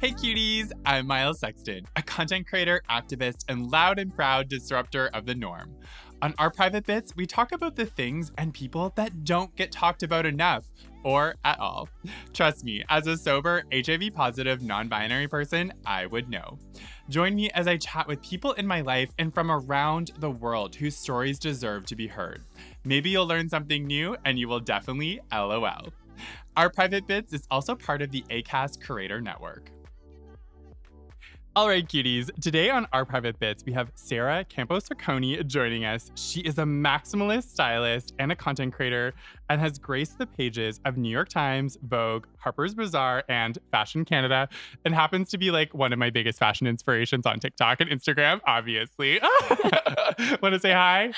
Hey cuties, I'm Myles Sexton, a content creator, activist, and loud and proud disruptor of the norm. On our private bits, we talk about the things and people that don't get talked about enough or at all. Trust me, as a sober, HIV positive, non binary person, I would know. Join me as I chat with people in my life and from around the world whose stories deserve to be heard. Maybe you'll learn something new and you will definitely LOL. Our Private Bits is also part of the ACAST Creator Network. All right, cuties. Today on Our Private Bits, we have Sara Camposarcone joining us. She is a maximalist stylist and a content creator and has graced the pages of New York Times, Vogue, Harper's Bazaar, and Fashion Canada, and happens to be like one of my biggest fashion inspirations on TikTok and Instagram, obviously. Want to say hi?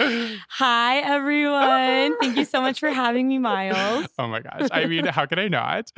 Hi, everyone. Thank you so much for having me, Myles. Oh my gosh. I mean, how could I not?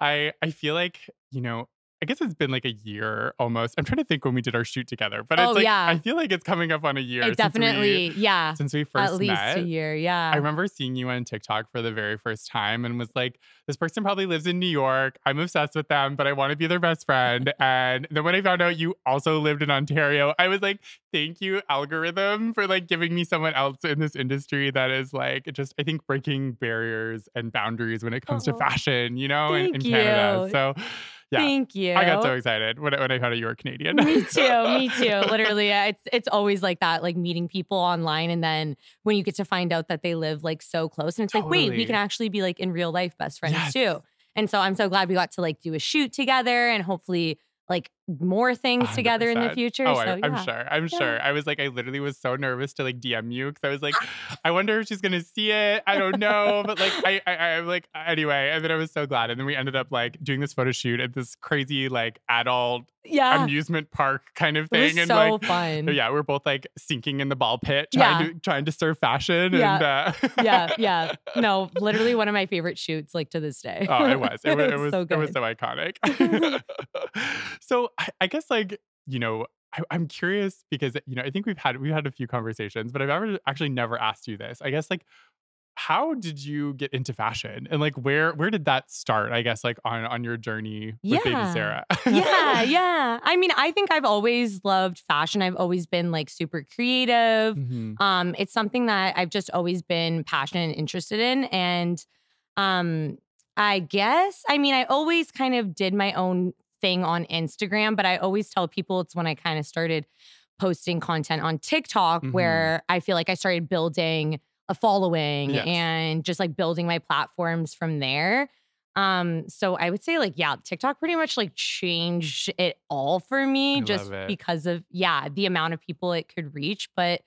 I I feel like, you know, I guess it's been like a year almost. I'm trying to think when we did our shoot together, but it's Oh, like yeah. I feel like it's coming up on a year. It definitely, we, yeah. since we first At least met. a year, yeah. I remember seeing you on TikTok for the very first time and was like, this person probably lives in New York. I'm obsessed with them, but I want to be their best friend. and then when I found out you also lived in Ontario, I was like, thank you, algorithm, for like giving me someone else in this industry that is like just, I think, breaking barriers and boundaries when it comes to Oh, fashion, you know, in, in Canada. you. So yeah. Thank you. I got so excited when I, when I found out you were Canadian. me too. Me too. Literally, it's it's always like that, like meeting people online, and then when you get to find out that they live like so close, and it's like, wait, we can actually be like in real life best friends Yes. too. And so I'm so glad we got to like do a shoot together, and hopefully like more things together in the future. Oh, so I, yeah. I'm sure. I'm Yeah. sure. I was like, I literally was so nervous to like DM you because I was like, I wonder if she's gonna see it. I don't know, but like, I, I, I'm like, anyway. And then I was so glad. And then we ended up like doing this photo shoot at this crazy like adult Yeah, amusement park kind of thing. it was and so like, fun. yeah, we're both like sinking in the ball pit, trying Yeah. to trying to serve fashion. Yeah. And uh, yeah, yeah. No, literally one of my favorite shoots, like to this day. Oh, it was. It was. It was so it was so iconic. so I, I guess like you know. I, I'm curious because you know I think we've had we've had a few conversations, but I've ever actually never asked you this. I guess like how did you get into fashion and like where where did that start? I guess like on on your journey with baby Sara. yeah, yeah. I mean, I think I've always loved fashion. I've always been like super creative. Mhm. Um, it's something that I've just always been passionate and interested in. And um, I guess, I mean, I always kind of did my own thing on Instagram, but I always tell people it's when I kind of started posting content on TikTok Mhm. where I feel like I started building a following Yes. and just like building my platforms from there. Um, so I would say like, yeah, TikTok pretty much like changed it all for me I just because of yeah, the amount of people it could reach. But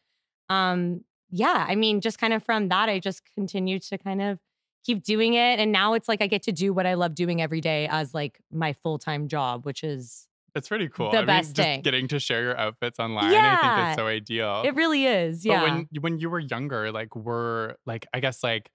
um, yeah, I mean, just kind of from that, I just continued to kind of keep doing it. And now it's like I get to do what I love doing every day as like my full-time job, which is It's pretty cool. The I mean, best just thing. getting to share your outfits online, Yeah. I think is so ideal. it really is. But Yeah. when when you were younger, like were like I guess like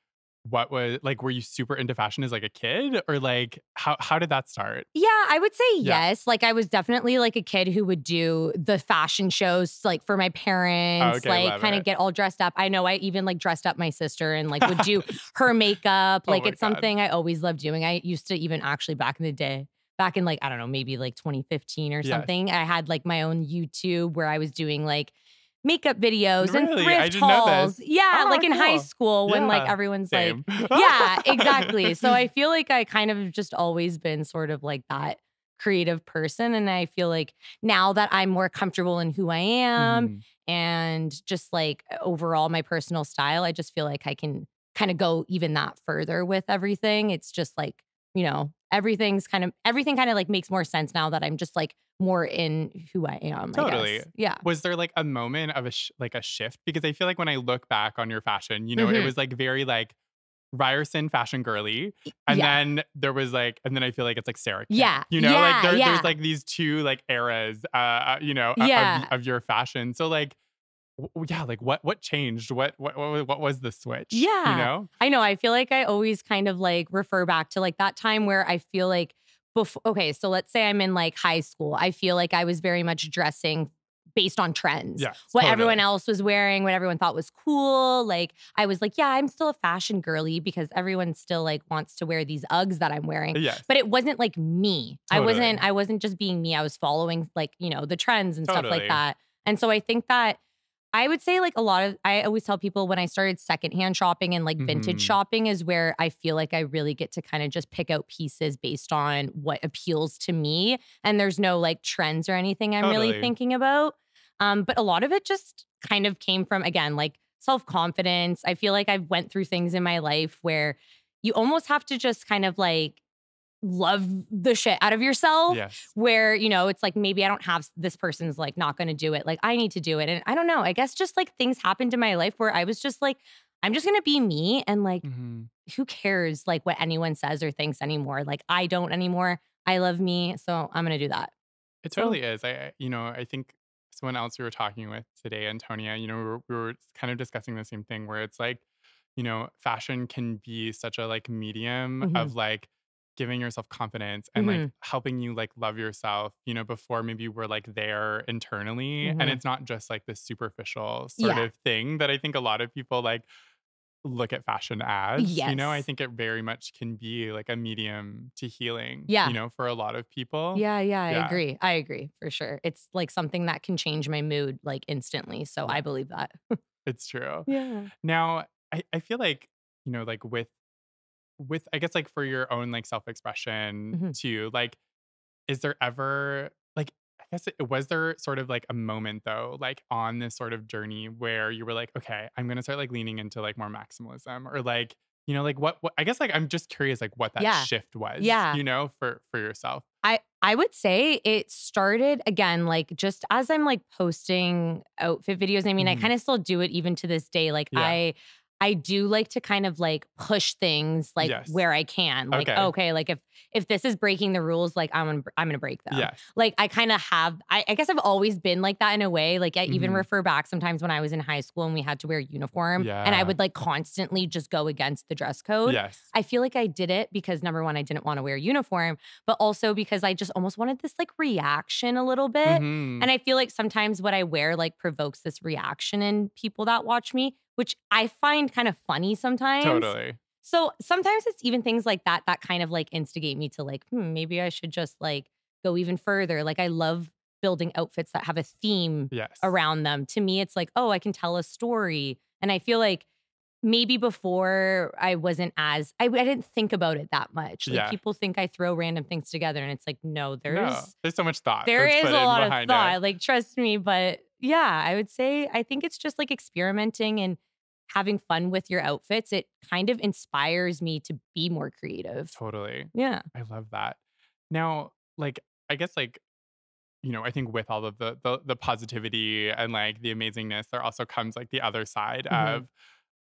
what was like were you super into fashion as like a kid or like how how did that start? Yeah, I would say Yeah. yes. Like I was definitely like a kid who would do the fashion shows like for my oh, parents, Okay, like kind of get all dressed up. I know I even like dressed up my sister and like would do her makeup. Oh Like my it's God. something I always loved doing. I used to even actually back in the day, back in like I don't know, maybe like 2015 or Yes. something. I had like my own YouTube where I was doing like makeup videos and Really? I thrift hauls. Yeah, Ah, like in high school when like Yeah, everyone's like yeah, exactly. So I feel like I kind of just always been sort of like that creative person. And I feel like now that I'm more comfortable in who I am Mhm. and just like overall my personal style, I just feel like I can kind of go even that further with everything. It's just like, you know, everything's kind of everything kind of like makes more sense now that I'm just like more in who I am. I Totally. guess. Yeah. Was there like a moment of a sh- like a shift? Because I feel like when I look back on your fashion, you know, it Mhm. was like very like Ryerson fashion girly, and yeah. then there was like, and then I feel like it's like Sara. Kim. Yeah, you know, yeah, like there, yeah. there's like these two like eras, uh, uh you know, Yeah. of, of your fashion. So like, yeah, like what what changed? What what what, was the switch? Yeah. you know, I know. I feel like I always kind of like refer back to like that time where I feel like before. Okay, so let's say I'm in like high school. I feel like I was very much dressing based on trends. What totally. everyone else was wearing, what everyone thought was cool. Like I was like, yeah, I'm still a fashion girly because everyone still like wants to wear these Uggs that I'm wearing. Yes. But it wasn't like me. I wasn't I wasn't just being me. I was following like, you know, the trends and stuff like that. And so I think that I would say like a lot of I always tell people when I started secondhand shopping and like vintage Mhm. shopping is where I feel like I really get to kind of just pick out pieces based on what appeals to me and there's no like trends or anything I'm really thinking about. Um but a lot of it just kind of came from again like self-confidence. I feel like I've went through things in my life where you almost have to just kind of like love the shit out of yourself Yes. where you know it's like maybe i don't have this person's like not going to do it like i need to do it and i don't know i guess just like things happened in my life where i was just like i'm just going to be me and like Mhm. who cares like what anyone says or thinks anymore like i don't anymore i love me so i'm going to do that It So- totally is. I, you know, I think someone else we were talking with today, Antonia, you know, we were, we were kind of discussing the same thing where it's like, you know, fashion can be such a like medium Mhm. of like giving yourself confidence and like helping you like love yourself, you know, before maybe we're like there internally. And Mhm. it's not just like this superficial sort Yeah. of thing that I think a lot of people like look at fashion as. You know, I think it very much can be like a medium to healing, Yeah. you know, for a lot of people. yeah yeah i Yeah. agree i agree for sure it's like something that can change my mood like instantly so i believe that It's true. yeah Now, I, I feel like, you know, like with with I guess like for your own like self-expression Mhm. too, like is there ever like I guess it, was there sort of like a moment though, like on this sort of journey where you were like, okay, I'm gonna start like leaning into like more maximalism or like, you know, like what, what I guess like I'm just curious like what that Yeah. shift was, Yeah. you know, for for yourself. I I would say it started again like just as I'm like posting outfit videos. I mean, I Mhm. kind of still do it even to this day. Like Yeah. I I do like to kind of like push things like Yes. where I can. Like Okay. okay. like if if this is breaking the rules, like I'm gonna, I'm gonna break them. Yes. Like I kind of have. I, I guess I've always been like that in a way. Like I even Mhm. refer back sometimes when I was in high school and we had to wear uniform, and I would like constantly just go against the dress code. Yes. I feel like I did it because number one, I didn't want to wear uniform, but also because I just almost wanted this like reaction a little bit. Mhm. And I feel like sometimes what I wear like provokes this reaction in people that watch me, which I find kind of funny sometimes. totally. So sometimes it's even things like that that kind of like instigate me to like, hmm, maybe I should just like go even further. Like I love building outfits that have a theme Yes. around them. To me, it's like, oh, I can tell a story. And I feel like maybe before I wasn't as I, I didn't think about it that much. Like Yeah. people think I throw random things together, and it's like, no, there's no, there's so much thought. there is a lot of behind it. thought. Like trust me, but yeah, I would say I think it's just like experimenting and having fun with your outfits. It kind of inspires me to be more creative. Totally. Yeah. I love that. Now, like, I guess like, you know, I think with all of the the, the positivity and like the amazingness, there also comes like the other side Mhm. of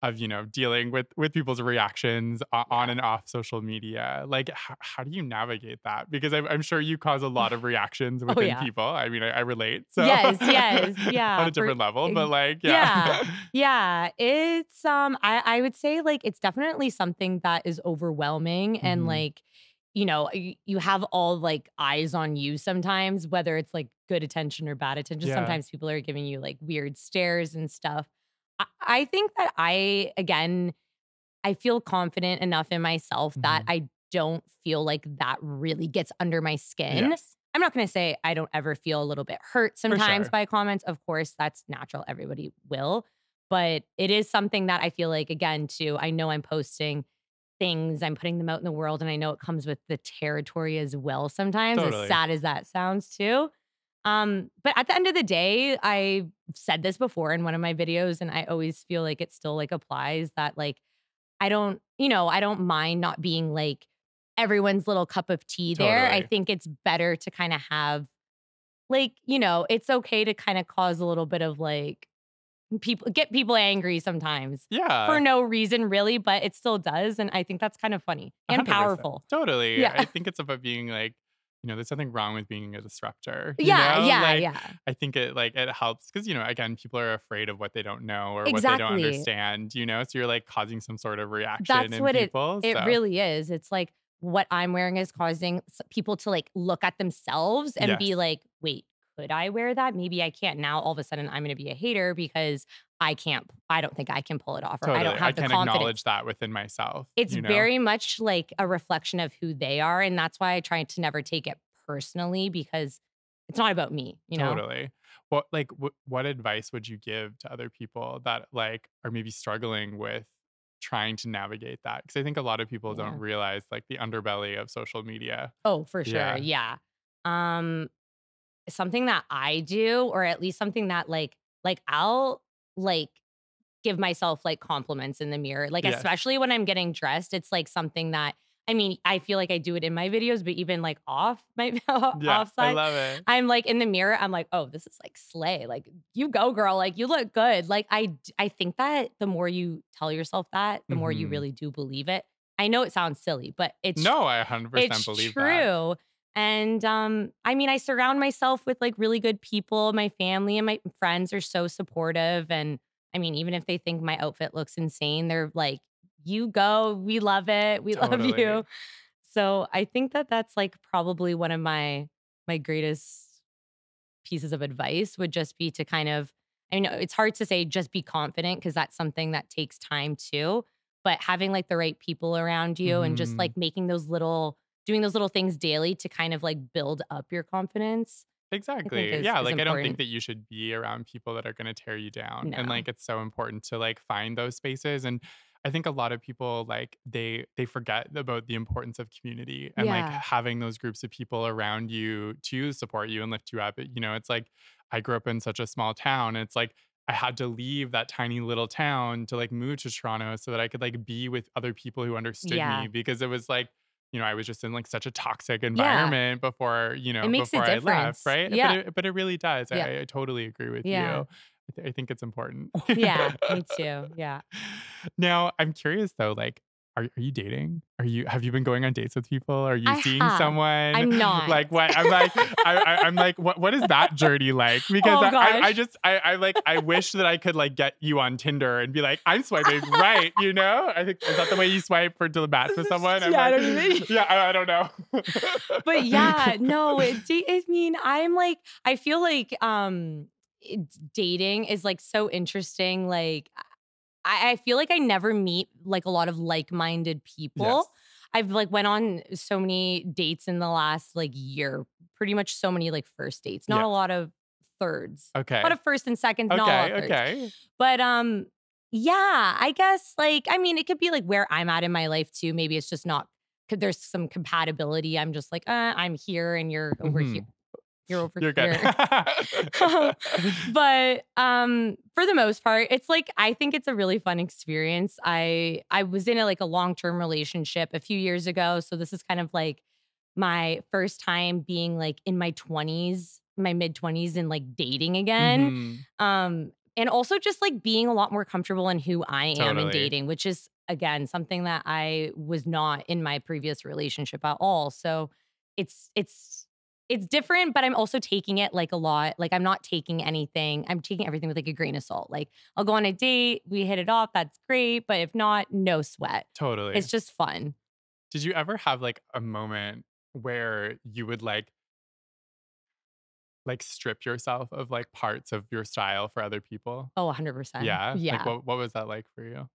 of you know dealing with with people's reactions on Yeah. and off social media. Like, how, how do you navigate that? Because I'm, I'm sure you cause a lot of reactions within Oh, yeah. people. I mean, I, I relate. So Yes, yes, yeah, on a for- different level, but like, yeah, Yeah, it's um I I would say like it's definitely something that is overwhelming and Mhm. like you know, you, have all like eyes on you sometimes whether it's like good attention or bad attention. Yeah. Sometimes people are giving you like weird stares and stuff. I, think that I again I feel confident enough in myself that Mhm. I don't feel like that really gets under my skin. Yes. I'm not going to say I don't ever feel a little bit hurt sometimes sure. by comments. Of course, that's natural. Everybody will. But it is something that I feel like, again, too, I know I'm posting things, I'm putting them out in the world, and I know it comes with the territory as well sometimes, Totally. as sad as that sounds, too. Um, but at the end of the day, I said this before in one of my videos, and I always feel like it still like applies that like I don't, you know, I don't mind not being like everyone's little cup of tea there. I think it's better to kind of have like, you know, it's okay to kind of cause a little bit of like people get people angry sometimes yeah. for no reason really, but it still does and I think that's kind of funny and 100%. powerful. Totally. Yeah. I think it's about being like, you know, there's nothing wrong with being a disruptor. you Yeah, know? yeah, Like, yeah. I think it like it helps because you know again people are afraid of what they don't know or what they don't understand. You know, so you're like causing some sort of reaction That's in what it- people. It so- really is. It's like what I'm wearing is causing people to like look at themselves and be like, wait, could I wear that? Maybe I can't. Now all of a sudden I'm going to be a hater because I can't, I don't think I can pull it off or totally. I don't have the can't confidence. acknowledge that within myself. It's you know? very much like a reflection of who they are. And that's why I try to never take it personally because it's not about me, you know? Totally. What like what what advice would you give to other people that like are maybe struggling with trying to navigate that? Because I think a lot of people Yeah. don't realize like the underbelly of social media. Oh, for sure. Yeah. Yeah. Um something that I do or at least something that like like I'll like give myself like compliments in the mirror. Like Yes. especially when I'm getting dressed, it's like something that I mean, I feel like I do it in my videos, but even like off my Yeah, offside. I love it. I'm like in the mirror, I'm like, oh, this is like slay. Like, you go, girl. Like, you look good. Like, I, I think that the more you tell yourself that, the more you Mhm. really do believe it. I know it sounds silly, but it's No, I 100% it's believe that. And um, I mean, I surround myself with like really good people. My family and my friends are so supportive. And I mean, even if they think my outfit looks insane, they're like, you go, we love it, we love you. So I think that that's like probably one of my my greatest pieces of advice would just be to kind of I know it's hard to say just be confident because that's something that takes time too, but having like the right people around you and just Mhm. like making those little doing those little things daily to kind of like build up your confidence. Exactly. is- yeah, is like I don't think that you should be around people that are going to tear you down. And like it's so important to like find those spaces and I think a lot of people like they they forget about the importance of community and like having those groups of people around you to support you and lift you up. You know, it's like I grew up in such a small town. And it's like I had to leave that tiny little town to like move to Toronto so that I could like be with other people who understood Yeah. me because it was like you know, I was just in like such a toxic environment before, you know, before I left, right? Yeah. But it, but it really does. Yeah. I, I totally agree with Yeah. you. I, th- I think it's important. Yeah, me too. Yeah. Now, I'm curious though, like, are, are you dating? Are you have you been going on dates with people? Are you I seeing have. someone? I'm not. Like what? I'm like I, I, I'm like what? What is that journey like? Because Oh, I, I, I just I, I like I wish that I could like get you on Tinder and be like I'm swiping right. You know? I think is that the way you swipe for to match with someone? I'm Yeah, I like, don't even- yeah, I, I don't know. but yeah, no, it, I mean, I'm like, I feel like um dating is like so interesting. Like, I, I feel like I never meet like a lot of like-minded people. Yes. I've like went on so many dates in the last like year, pretty much so many like first dates, not Yes. a lot of thirds. Okay. A lot of first and seconds, not Okay. of. Okay. But um, yeah, I guess like I mean, it could be like where I'm at in my life too. Maybe it's just not. Could there's some compatibility? I'm just like, uh, I'm here and you're over Mhm. here. You're over You're good. here. but um, for the most part, it's like I think it's a really fun experience. I I was in a like a long term relationship a few years ago, so this is kind of like my first time being like in my 20s, my mid 20s, and like dating again Mhm. um and also just like being a lot more comfortable in who i am in dating which is again something that i was not in my previous relationship at all so it's it's it's different but i'm also taking it like a lot like i'm not taking anything i'm taking everything with like a grain of salt like i'll go on a date we hit it off that's great but if not no sweat Totally. it's just fun Did you ever have like a moment where you would like like strip yourself of like parts of your style for other people? oh 100% yeah. yeah Like what what was that like for you?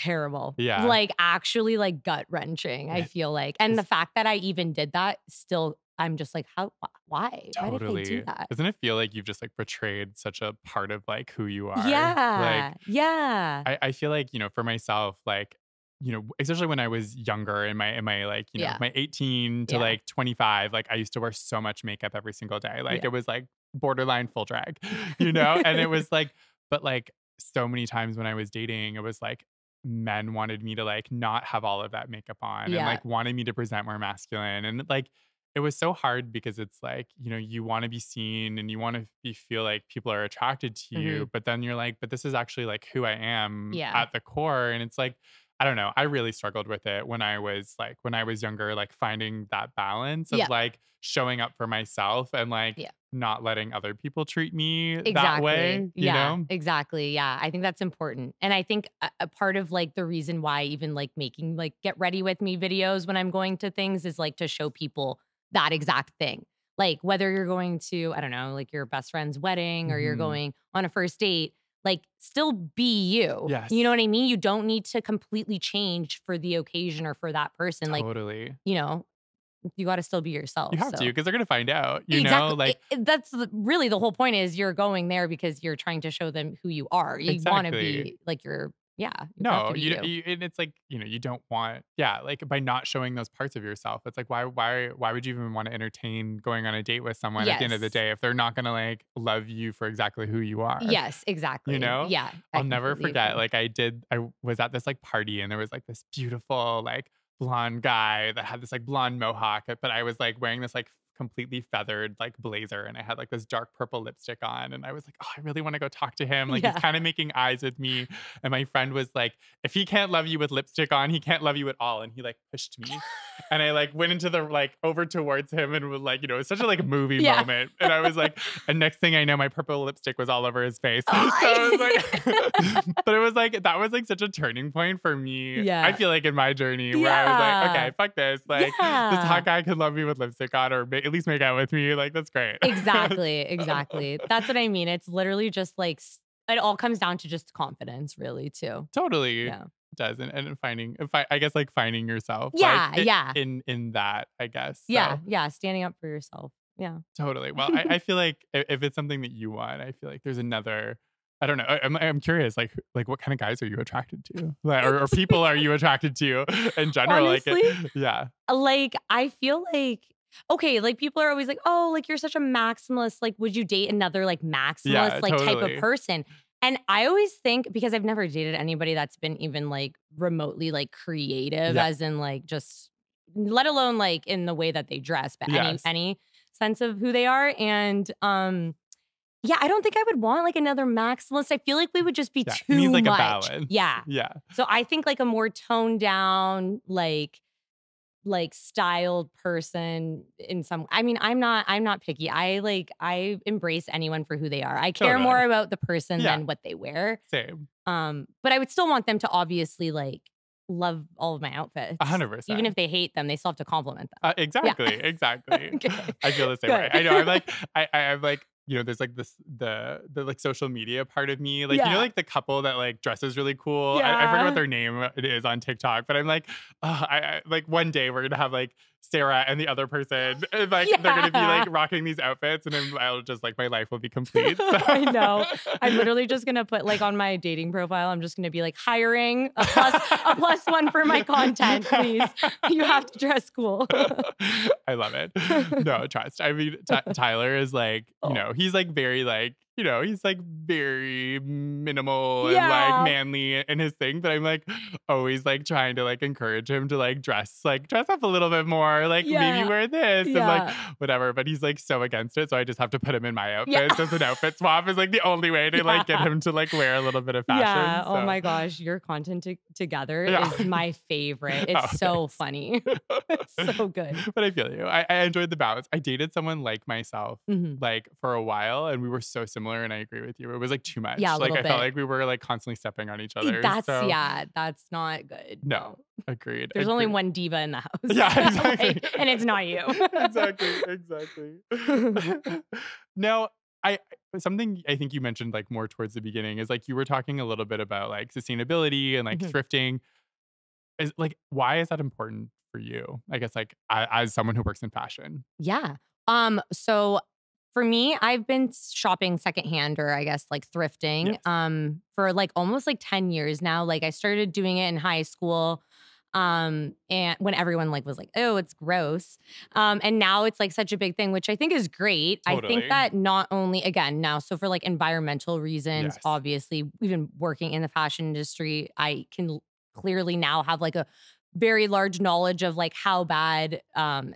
terrible. Yeah. Like actually like gut wrenching, I feel like. And the fact that I even did that still I'm just like how wh- why? Why did I do that? Doesn't it feel like you've just like portrayed such a part of like who you are? Yeah. Like yeah. I, I feel like, you know, for myself, like, you know, especially when I was younger in my in my like, you know, Yeah. my 18 to Yeah. like 25, like I used to wear so much makeup every single day. Like Yeah. it was like borderline full drag, you know? and it was like, but like so many times when I was dating, it was like men wanted me to like not have all of that makeup on and like wanted me to present more masculine. And like it was so hard because it's like, you know, you want to be seen and you want to be feel like people are attracted to you, but then you're like, but this is actually like who I am Mm-hmm. Yeah. at the core. And it's like, I don't know. I really struggled with it when I was like when I was younger, like finding that balance of Yeah. like showing up for myself and like Yeah. not letting other people treat me exactly. that way. You yeah, know? exactly. Yeah, I think that's important, and I think a, a part of like the reason why even like making like get ready with me videos when I'm going to things is like to show people that exact thing. Like whether you're going to, I don't know, like your best friend's wedding or you're Mhm. going on a first date, like still be you. Yes. You know what I mean? You don't need to completely change for the occasion or for that person. Like, totally. you know, you got to still be yourself. You have to because they're gonna find out. You exactly. know, like It- it- that's the- really the whole point is you're going there because you're trying to show them who you are. You want to be like you're, yeah. no, you, you. and it's like you know you don't want yeah like by not showing those parts of yourself. It's like why why why would you even want to entertain going on a date with someone at the end of the day if they're not gonna like love you for exactly who you are? Yes, exactly. You know? Yeah. I I'll never forget. agree. Like I did, I was at this like party and there was like this beautiful like blonde guy that had this like blonde mohawk, but I was like wearing this like completely feathered like blazer and I had like this dark purple lipstick on and I was like, oh, I really want to go talk to him. Like Yeah. he's kind of making eyes with me. And my friend was like, if he can't love you with lipstick on, he can't love you at all. And he like pushed me. and I like went into the like over towards him and was like, you know, it was such a like movie Yeah. moment. And I was like, and next thing I know, my purple lipstick was all over his face. Oh so I was like, but it was like that was like such a turning point for me. Yeah. I feel like in my journey where I was like, okay, fuck this. Like this hot guy could love me with lipstick on, or at least make out with me. Like that's great. exactly. Exactly. That's what I mean. It's literally just like, it all comes down to just confidence, really, too. totally Yeah. does, and, and finding, I guess, like finding yourself. like, Yeah, i- yeah. In in that, I guess. Yeah. So, Yeah. Standing up for yourself. Yeah. totally. Well, I, I feel like if it's something that you want, I feel like there's another. I don't know. I'm, I'm curious, like, like what kind of guys are you attracted to, like, or, or people are you attracted to in general? like, it- Honestly? yeah, like I feel like okay, like people are always like, "Oh, like you're such a maximalist. Like would you date another like maximalist like type of person?" And I always think because I've never dated anybody that's been even like remotely like creative Yeah. as in like just let alone like in the way that they dress, but Yes. any any sense of who they are and um yeah, I don't think I would want like another maximalist. I feel like we would just be yeah. too need like much. a balance. Yeah. yeah. So I think like a more toned down, like like styled person in some I mean, I'm not I'm not picky. I like I embrace anyone for who they are. I care more about the person Yeah. than what they wear. Same. Um, but I would still want them to obviously like love all of my outfits. A hundred Even if they hate them, they still have to compliment them. Uh, exactly. Exactly. Okay. I feel the same way. I know. I'm like, I, I, I'm like, you know, there's like this, the, the like social media part of me, like, you know, like the couple that like dresses really cool. I, I forget what their name it is on TikTok, but I'm like, uh, I, I like one day we're gonna have like Sara and the other person, and, like they're gonna be like rocking these outfits, and then I'll just like my life will be complete. So. I know. I'm literally just gonna put like on my dating profile, I'm just gonna be like hiring a plus a plus one for my content, please. You have to dress cool. I love it. No, trust. I mean, Ty Tyler is like, you Oh. know, he's like very like, you know, he's like very minimal and like manly in his thing. But I'm like always like trying to like encourage him to like dress, like dress up a little bit more, like Yeah. maybe wear this and like whatever. But he's like so against it. So I just have to put him in my Yeah. outfits as an outfit swap is like the only way to like get him to like wear a little bit of fashion. Yeah. Oh my gosh, your content to- together Yeah. is my favorite. It's Oh, so thanks. funny. it's so good. but I feel you. I, I enjoyed the balance. I dated someone like myself Mhm. like for a while and we were so similar and I agree with you. It was like too much. Yeah, like I little felt like we were like constantly stepping on each other. That's so, yeah, that's not good. No, agreed. There's only one diva in the house. Yeah, Like, exactly. and it's not you. exactly, exactly. now, I something I think you mentioned like more towards the beginning is like you were talking a little bit about like sustainability and like Mhm. thrifting. Is like why is that important for you? I guess like as someone who works in fashion. Yeah. Um, so for me, I've been shopping secondhand or I guess like thrifting Yes. um for like almost like 10 years now. Like I started doing it in high school. Um, and when everyone like was like, oh, it's gross. Um, and now it's like such a big thing, which I think is great. I think that not only again now, so for like environmental reasons, Yes. obviously, even working in the fashion industry, I can clearly now have like a very large knowledge of like how bad um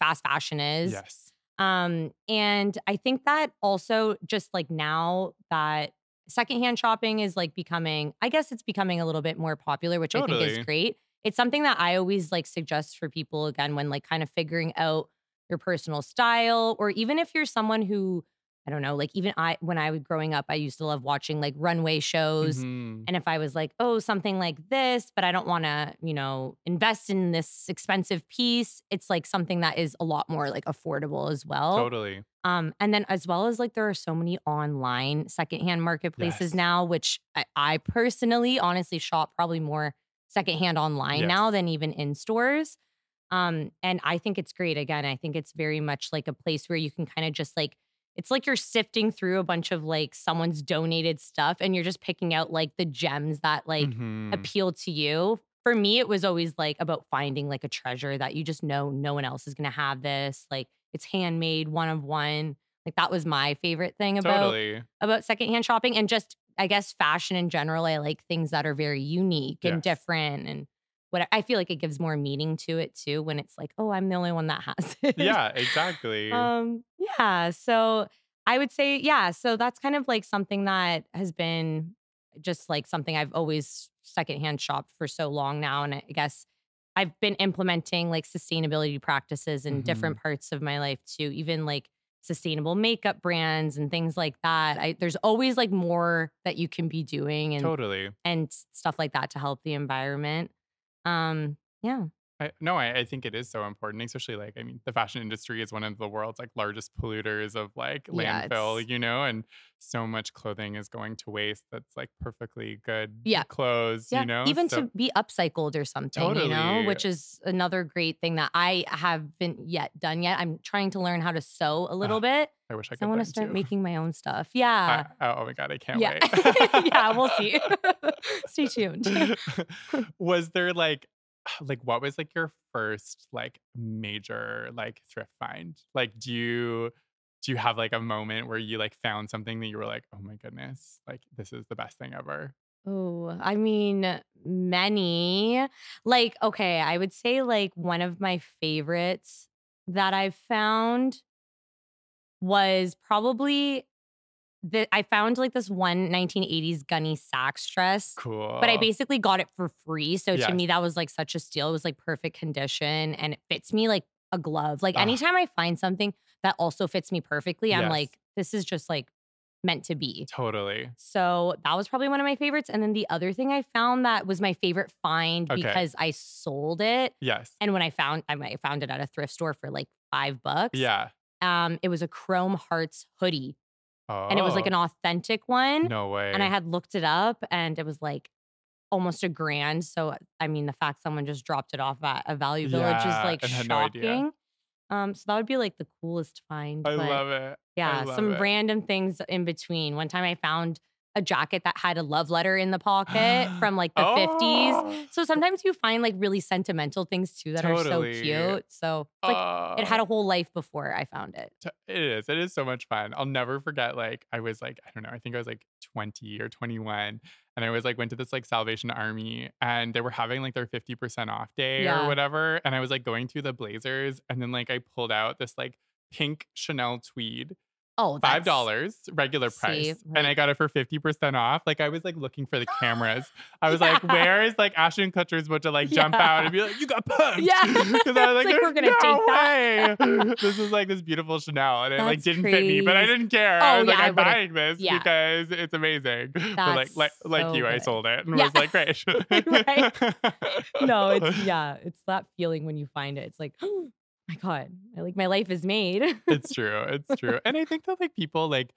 fast fashion is. Yes. Um, and I think that also just like now that secondhand shopping is like becoming, I guess it's becoming a little bit more popular, which I think is great. It's something that I always like suggest for people again when like kind of figuring out your personal style, or even if you're someone who I don't know, like even I when I was growing up, I used to love watching like runway shows. Mhm. And if I was like, oh, something like this, but I don't want to, you know, invest in this expensive piece, it's like something that is a lot more like affordable as well. Totally. Um, and then as well as like there are so many online secondhand marketplaces Yes. now, which I, I personally honestly shop probably more secondhand online Yes. now than even in stores. Um, and I think it's great. Again, I think it's very much like a place where you can kind of just like it's like you're sifting through a bunch of like someone's donated stuff and you're just picking out like the gems that like Mhm. appeal to you. For me, it was always like about finding like a treasure that you just know no one else is going to have this. Like it's handmade, one of one. Like that was my favorite thing about Totally. about secondhand shopping and just I guess fashion in general. I like things that are very unique and different and what I feel like it gives more meaning to it too when it's like, oh, I'm the only one that has it. Yeah, exactly. Um, yeah. So I would say, yeah. So that's kind of like something that has been just like something I've always secondhand shopped for so long now. And I guess I've been implementing like sustainability practices in different parts of my life too, even like sustainable makeup brands and things like that. I there's always like more that you can be doing and totally. and stuff like that to help the environment. Um, yeah. I, no, I, I think it is so important, especially like I mean, the fashion industry is one of the world's like largest polluters of like Yeah, landfill, it's- you know, and so much clothing is going to waste that's like perfectly good Yeah. clothes, Yeah, you know. even So- to be upcycled or something, you know, which is another great thing that I haven't yet done yet. I'm trying to learn how to sew a little Ah, bit. I wish I could. I want to start too. making my own stuff. Yeah. I- oh my god, I can't yeah. wait. yeah, we'll see. Stay tuned. was there like like what was like your first like major like thrift find? Like do you do you have like a moment where you like found something that you were like, "Oh my goodness, like this is the best thing ever." Oh, I mean, many. Like, okay, I would say like one of my favorites that I've found was probably that I found like this one 1980s Gunne Sax dress. Cool. But I basically got it for free. So to me, that was like such a steal. It was like perfect condition and it fits me like a glove. Like Ah. anytime I find something that also fits me perfectly, I'm Yes. like, this is just like meant to be. totally. So that was probably one of my favorites. And then the other thing I found that was my favorite find Okay. because I sold it. Yes. And when I found I found it at a thrift store for like five bucks. yeah. Um, it was a Chrome Hearts hoodie. Oh. And it was like an authentic one. No way. And I had looked it up and it was like almost a grand. So I mean the fact someone just dropped it off at a value village Yeah, is like had no shocking. Um, so that would be like the coolest find. I but love it. yeah, love some it. random things in between. One time I found a jacket that had a love letter in the pocket from like the 50s. Oh, So sometimes you find like really sentimental things too that are so cute. So it's like it had a whole life before I found it. It is. It is so much fun. I'll never forget. Like I was like, I don't know. I think I was like 20 or 21, and I was like went to this like Salvation Army, and they were having like their 50% off day Yeah. or whatever. And I was like going through the blazers, and then like I pulled out this like pink Chanel tweed, Oh, five that's- dollars regular price, and I got it for 50% off. Like I was like looking for the cameras. I was like, where is like Ashton Kutcher's about to like jump out and be like, you got punked. Yeah. Because I was like, like, we're "There's gonna no take that." way. this is like this beautiful Chanel, and it like didn't fit me, but I didn't care. Oh, I was like, yeah, I I'm buying this yeah. because it's amazing. but like, That's like, like so you, I sold it and Yeah. was like, great. Right. no, it's yeah, it's that feeling when you find it. It's like, oh my God, like my life is made. it's true. It's true. And I think that like people like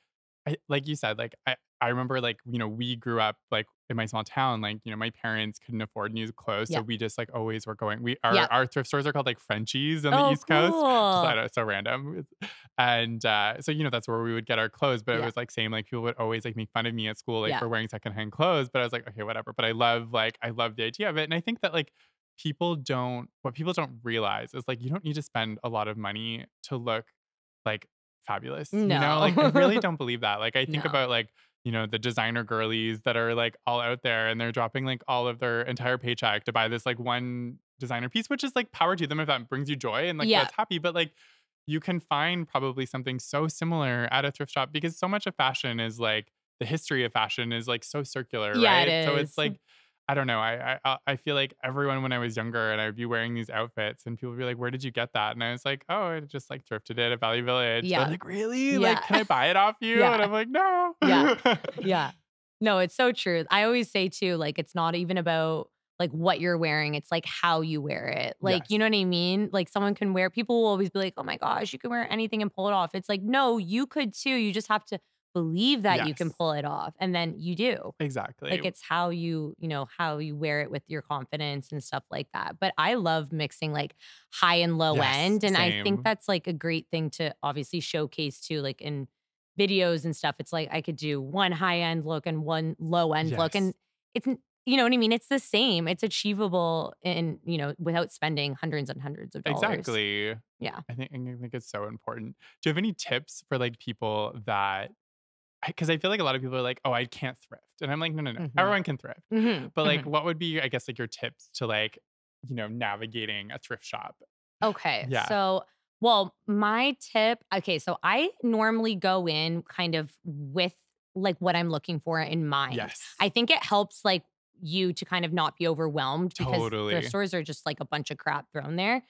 I like you said, like I, I remember like, you know, we grew up like in my small town, like, you know, my parents couldn't afford new clothes. Yeah. So we just like always were going. We our Yeah. our thrift stores are called like Frenchies on the oh, East Coast. Cool. so random. And uh, so, you know, that's where we would get our clothes. But it was like same, like people would always like make fun of me at school, like Yeah. for wearing secondhand clothes. But I was like, okay, whatever. But I love like I love the idea of it. And I think that like people don't what people don't realize is like you don't need to spend a lot of money to look like fabulous. You know, like I really don't believe that. Like I think No. about like you know the designer girlies that are like all out there and they're dropping like all of their entire paycheck to buy this like one designer piece which is like power to them if that brings you joy and like Yeah. that's happy but like you can find probably something so similar at a thrift shop because so much of fashion is like the history of fashion is like so circular Yeah, right it so it's like I don't know. I, I I feel like everyone when I was younger and I'd be wearing these outfits and people would be like, "Where did you get that?" And I was like, "Oh, I just like thrifted it at Value Village." They're Yeah. like, "Really? Yeah. Like, can I buy it off you?" Yeah. And I'm like, "No." Yeah. yeah. No, it's so true. I always say too, like it's not even about like what you're wearing. It's like how you wear it. Like, you know what I mean? Like someone can wear people will always be like, oh my gosh, you can wear anything and pull it off. It's like, no, you could too. You just have to believe that you can pull it off. And then you do. exactly. Like it's how you, you know, how you wear it with your confidence and stuff like that. But I love mixing like high and low Yes, end. And I think that's like a great thing to obviously showcase too, like in videos and stuff. It's like I could do one high end look and one low end look. And it's you know what I mean? It's the same. It's achievable in, you know, without spending hundreds and hundreds of dollars. Exactly. Yeah. I think I think it's so important. Do you have any tips for like people that because I feel like a lot of people are like, oh, I can't thrift. And I'm like, no, no, no. Mhm. Everyone can thrift. Mhm, But like, mhm. what would be, I guess, like your tips to like, you know, navigating a thrift shop? Okay. Yeah. So, well, my tip, okay, so I normally go in kind of with like what I'm looking for in mind. Yes. I think it helps like you to kind of not be overwhelmed because Totally. thrift stores are just like a bunch of crap thrown there.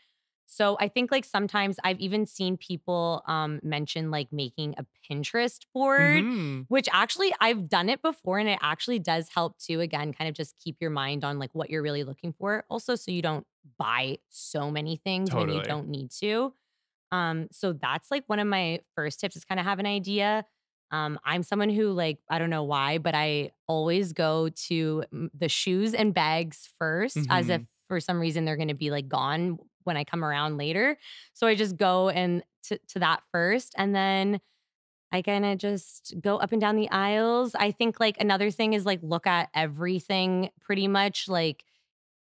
So I think like sometimes I've even seen people um mention like making a Pinterest board Mhm. which actually I've done it before and it actually does help too. Again, kind of just keep your mind on like what you're really looking for. Also, so you don't buy so many things when you don't need to. Um, so that's like one of my first tips is kind of have an idea. Um, I'm someone who like I don't know why, but I always go to the shoes and bags 1st as if Mhm. for some reason they're going to be like gone when I come around later. So I just go and to, to that first, and then I kind of just go up and down the aisles. I think like another thing is like look at everything pretty much. Like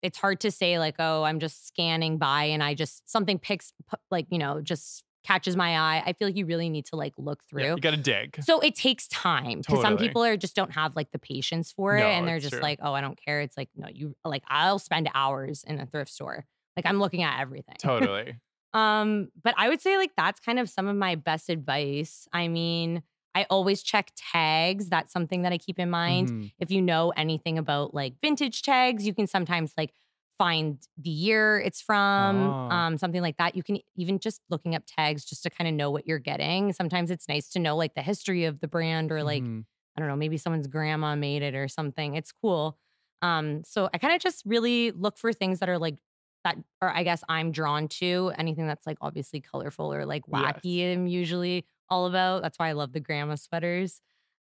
it's hard to say like, oh, I'm just scanning by and I just something picks like, you know, just catches my eye. I feel like you really need to like look through. Yeah, you got to dig. So it takes time because some people are just don't have like the patience for it No, and they're just true. like, oh, I don't care. It's like, no, you like I'll spend hours in a thrift store. Like I'm looking at everything. totally. Um, but I would say like that's kind of some of my best advice. I mean, I always check tags. That's something that I keep in mind. Mhm. If you know anything about like vintage tags, you can sometimes like find the year it's from, Oh. um, something like that. You can even just looking up tags just to kind of know what you're getting. Sometimes it's nice to know like the history of the brand or like Mhm. I don't know, maybe someone's grandma made it or something. It's cool. Um, so I kind of just really look for things that are like that, or I guess I'm drawn to anything that's like obviously colorful or like wacky. I'm usually all about. That's why I love the grandma sweaters.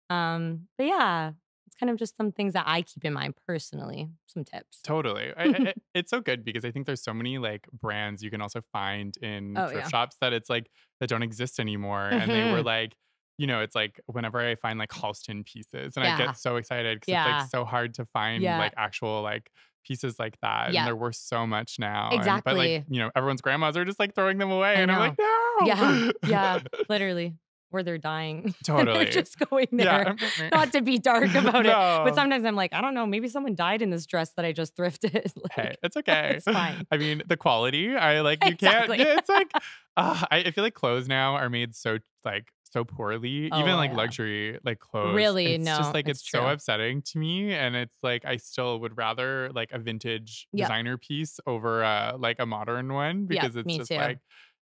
Um, but yeah, it's kind of just some things that I keep in mind personally. Some tips. Totally. I, it's so good because I think there's so many like brands you can also find in Oh, thrift yeah. shops that it's like that don't exist anymore. And they were like, you know, it's like whenever I find like Halston pieces and I get so excited because it's like so hard to find Yeah. like actual like pieces like that. Yeah. And they're worth so much now. And- but like, you know, everyone's grandmas are just like throwing them away. I and I'm like, no. Yeah. Yeah. Literally. Where they're dying. Totally. they're just going there. yeah. Not to be dark about it. But sometimes I'm like, I don't know, maybe someone died in this dress that I just thrifted. like, Hey, it's okay. It's fine. I mean, the quality, I like, you Exactly. can't, it's like, uh, I, I feel like clothes now are made so, like, so poorly. Oh, Even like yeah. luxury, like clothes. Really? It's No, just like, it's it's, so upsetting to me. And it's like, I still would rather like a vintage Yeah. designer piece over uh, like a modern one Yeah, because it's just too. like,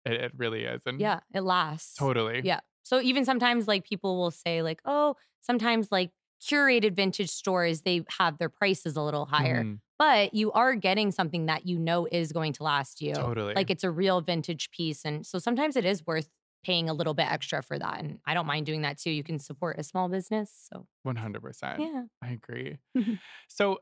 it, it really is. And Yeah, it lasts. totally. Yeah. So even sometimes like people will say like, oh, sometimes like curated vintage stores, they have their prices a little higher. Mhm. But you are getting something that you know is going to last you. Totally. Like it's a real vintage piece. And so sometimes it is worth paying a little bit extra for that. And I don't mind doing that too. You can support a small business. So 100%. yeah. I agree. so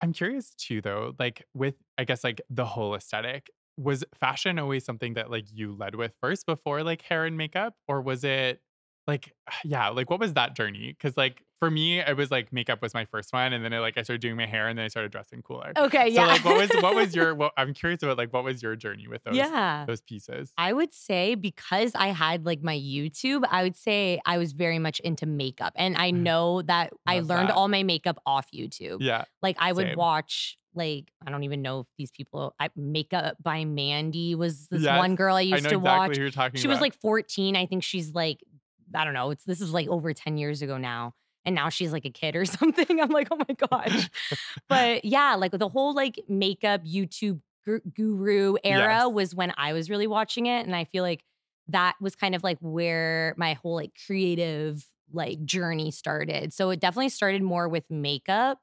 I'm curious too, though, like with, I guess, like the whole aesthetic, was fashion always something that like you led with first before like hair and makeup? Or was it like, yeah, like what was that journey? Cause like for me, it was like makeup was my first one. And then I, like I started doing my hair and then I started dressing cooler. Okay. So yeah. like what was, what was your, what, I'm curious about like what was your journey with those, yeah. those pieces? I would say because I had like my YouTube, I would say I was very much into makeup. And I know that I learned that. all my makeup off YouTube. yeah. Like I would Same. watch like I don't even know if these people I, makeup by Mandy was this Yes, one girl I I used know to exactly watch. who you're talking She about. was like 14. I think she's like I don't know. It's this is like over 10 years ago now. and now she's like a kid or something. I'm like, oh my gosh. but yeah, like the whole like makeup YouTube guru era yes. was when I was really watching it. And I feel like that was kind of like where my whole like creative like journey started. So it definitely started more with makeup.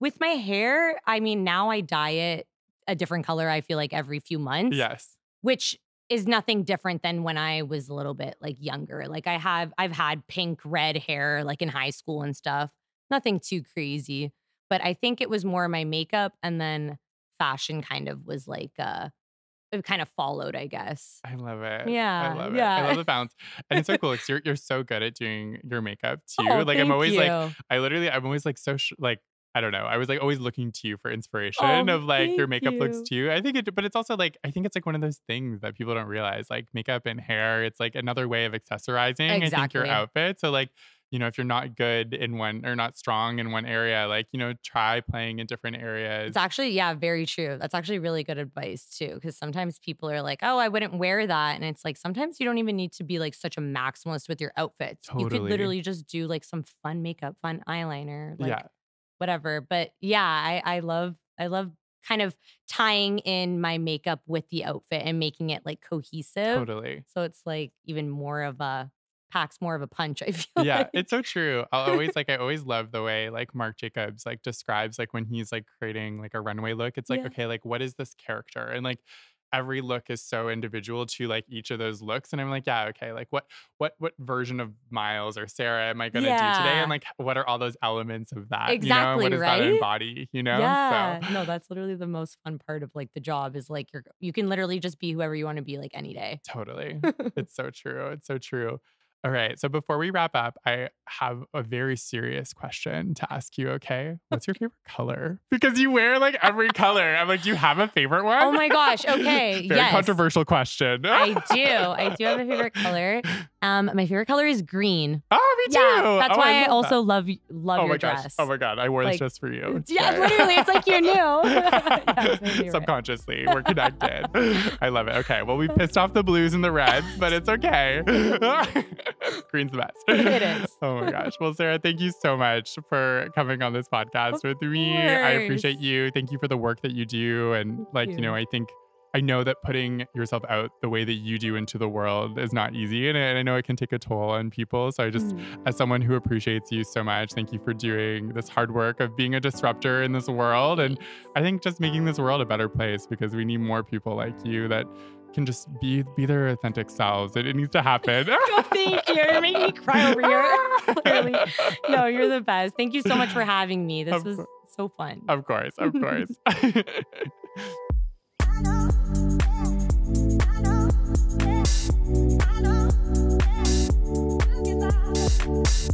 With my hair, I mean, now I dye it a different color, I feel like every few months. Yes. Which is nothing different than when I was a little bit like younger. Like I have I've had pink red hair like in high school and stuff. Nothing too crazy. But I think it was more my makeup and then fashion kind of was like uh it kind of followed, I guess. I love it. Yeah. I love yeah. it. I love the balance. And it's so cool. Cause you're you're so good at doing your makeup too. Oh, like I'm always you. like I literally I'm always like so sh- like I don't know. I was like always looking to you for inspiration oh, of like your makeup you. looks too. I think it, but it's also like I think it's like one of those things that people don't realize. Like makeup and hair, it's like another way of accessorizing. Exactly. I think your outfit. So like you know, if you're not good in one or not strong in one area, like, you know, try playing in different areas. It's actually, yeah, very true. That's actually really good advice too. Cause sometimes people are like, oh, I wouldn't wear that. And it's like, sometimes you don't even need to be like such a maximalist with your outfits. Totally. You could literally just do like some fun makeup, fun eyeliner, like yeah. Whatever. But yeah, I, I love, I love kind of tying in my makeup with the outfit and making it like cohesive. Totally. So it's like even more of a packs more of a punch. I feel yeah, like. it's so true. I'll always like I always love the way like Marc Jacobs like describes like when he's like creating like a runway look. It's like Yeah. okay, like what is this character? And like every look is so individual to like each of those looks. And I'm like, yeah, okay, like what what what version of Myles or Sara am I gonna do today? And like what are all those elements of that? you know? Exactly, what does that right? embody? You know? Yeah, So no, that's literally the most fun part of like the job is like you're you can literally just be whoever you want to be like any day. Totally. It's so true. It's so true. All right. So before we wrap up, I have a very serious question to ask you, okay? What's your favorite color? Because you wear like every color. I'm like, do you have a favorite one? Oh my gosh. Okay. very yes. controversial question. I do. I do have a favorite color. Um, my favorite color is green. Oh, me too. Yeah, that's Oh, why I, love also that. love love Oh your my gosh. dress. Oh my god. I wore Like, this just for you. Yeah, literally, it's like you knew. Yeah, it's my favorite. Subconsciously, we're connected. I love it. Okay. Well, we pissed off the blues and the reds, but it's okay. Green's the best. It is. Oh my gosh. Well, Sara, thank you so much for coming on this podcast Of with me. I appreciate you. Thank you for the work that you do. And, like, you know. I think. I know that putting yourself out the way that you do into the world is not easy, and I and I know it can take a toll on people. So I just, Mm. as someone who appreciates you so much, thank you for doing this hard work of being a disruptor in this world. And I think just making this world a better place because we need more people like you that can just be be their authentic selves. It, it needs to happen. oh, thank you. You're making me cry over here. Literally. No, you're the best. Thank you so much for having me. This of was so fun. Of course, of course.